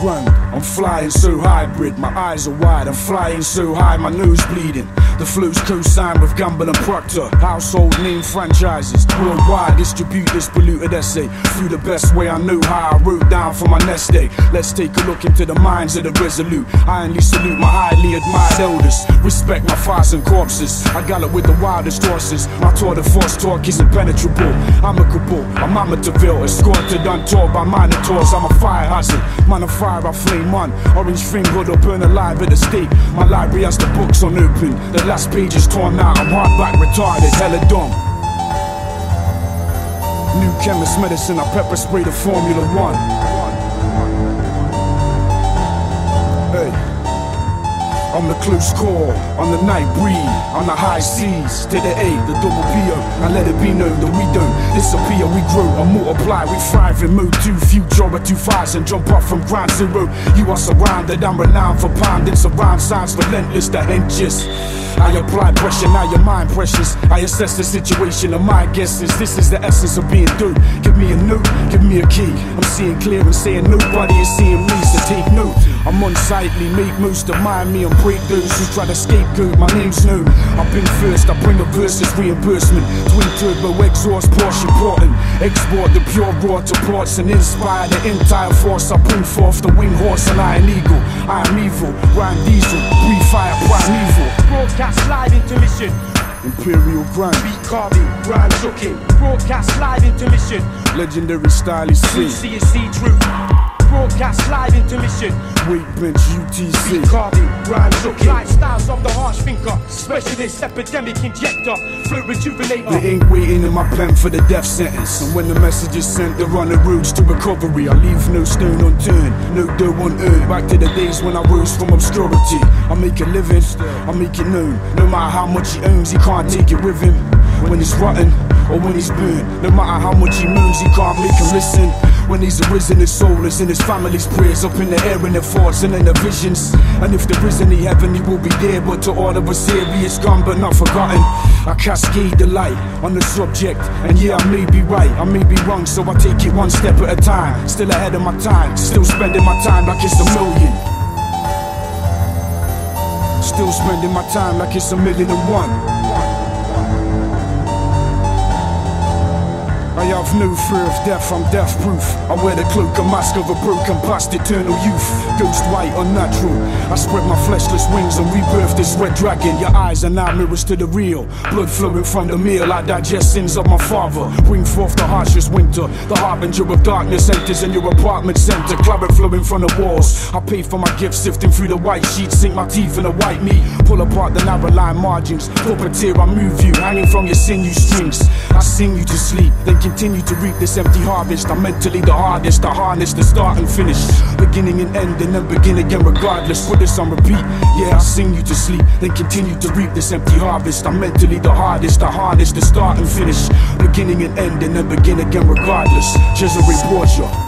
I'm flying so hybrid, my eyes are wide. I'm flying so high, my nose bleeding. The flow's co-signed with Gamble and Procter. Household name franchises. Worldwide distribute this polluted essay through the best way I know how I wrote down for my nest day. Let's take a look into the minds of the resolute. I only salute my highly admired elders. Respect my fires and corpses. I gallop with the wildest horses. My tour de force talk is impenetrable. Amicable, I'm Amityville. Escorted, untold by minotaurs. I'm a fire hazard. Of fire, I flame on. Orange flame finger up, burn alive at the stake. My library has the books on open. The last page is torn out. I'm hard hardback retarded, hella dumb. New chemist medicine, I pepper spray the Formula One. I'm the close call, on the night breeze, on the high seas, to the A, the double PO, and let it be known that we don't disappear, we grow and multiply, we thrive in mode 2, future at 2 fives and jump up from ground zero. You are surrounded, I'm renowned for pounding, surround signs relentless, the henches. I apply pressure, now your mind precious. I assess the situation of my guesses. This is the essence of being dope. Give me a note, give me a key. I'm seeing clear and saying nobody is seeing I'm unsightly, make most of mind me and break those who try to scapegoat. My name's known. I've been first, I bring a versus reimbursement. Twin turbo exhaust, Porsche important. Export the pure raw to ports and inspire the entire force. I bring forth the wing horse and I am eagle. I am evil, rhyme diesel, breathe fire, primeval. Broadcast live intermission. Imperial grind, Beat carving, rhyme joking. Broadcast live intermission. legendary style is C. see truth. Broadcast live intermission. Weight bench UTC. Beat carving, rhyme joking. Lifestyles of the harsh thinker. Specialist epidemic injector. Flow rejuvenator. The ink waiting in my pen for the death sentence. And when the message is sent, they're on the roads to recovery. I leave no stone unturned, no dough unearned. Back to the days when I rose from obscurity. I make a living, I make it known. No matter how much he owns, he can't take it with him. When he's rotten or when he's burned, no matter how much he moves, he can't make him listen. When he's arisen, his soul is in his family's prayers, up in the air in the thoughts and in the visions. And if there is any heaven, he will be there. But to all of us here, he is gone but not forgotten. I cascade the light on the subject, and yeah, I may be right, I may be wrong, so I take it one step at a time. Still ahead of my time, still spending my time like it's a million. Still spending my time like it's a million and one. I have no fear of death, I'm death proof. I wear the cloak and mask of a broken past eternal youth. Ghost white, unnatural. I spread my fleshless wings and rebirth this red dragon. Your eyes are now mirrors to the real. Blood flowing from the meal, I digest sins of my father. Bring forth the harshest winter. The harbinger of darkness enters in your apartment center. Claret flowing from the walls. I pay for my gifts, sifting through the white sheets. Sink my teeth in the white meat. Pull apart the narrow line margins. Puppeteer, I move you, hanging from your sinew strings. I sing you to sleep, then continue to reap this empty harvest. I'm mentally the hardest, the harness, the start and finish. Beginning and end, and then begin again regardless. Put this on repeat. Yeah, I sing you to sleep, then continue to reap this empty harvest. I'm mentally the hardest, the harness, the start and finish. Beginning and end, and then begin again regardless. Cesare Borgia.